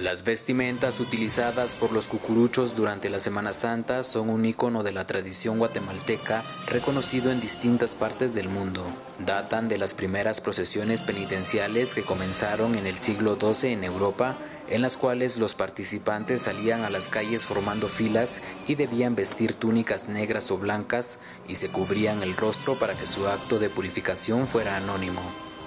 Las vestimentas utilizadas por los cucuruchos durante la Semana Santa son un icono de la tradición guatemalteca reconocido en distintas partes del mundo. Datan de las primeras procesiones penitenciales que comenzaron en el siglo XII en Europa, en las cuales los participantes salían a las calles formando filas y debían vestir túnicas negras o blancas y se cubrían el rostro para que su acto de purificación fuera anónimo.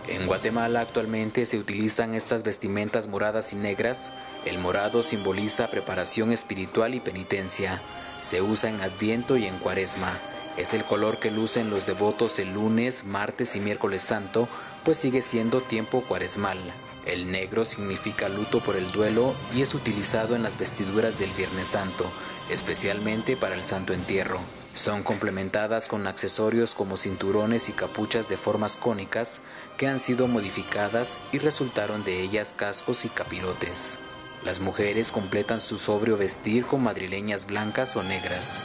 En Guatemala actualmente se utilizan estas vestimentas moradas y negras. El morado simboliza preparación espiritual y penitencia. Se usa en Adviento y en Cuaresma. Es el color que lucen los devotos el lunes, martes y miércoles santo, pues sigue siendo tiempo cuaresmal. El negro significa luto por el duelo y es utilizado en las vestiduras del Viernes Santo, especialmente para el Santo Entierro. Son complementadas con accesorios como cinturones y capuchas de formas cónicas que han sido modificadas y resultaron de ellas cascos y capirotes. Las mujeres completan su sobrio vestir con madrileñas blancas o negras.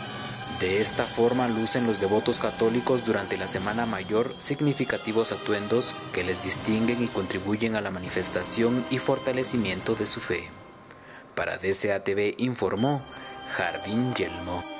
De esta forma lucen los devotos católicos durante la Semana Mayor significativos atuendos que les distinguen y contribuyen a la manifestación y fortalecimiento de su fe. Para DCATV informó Jardín Yelmo.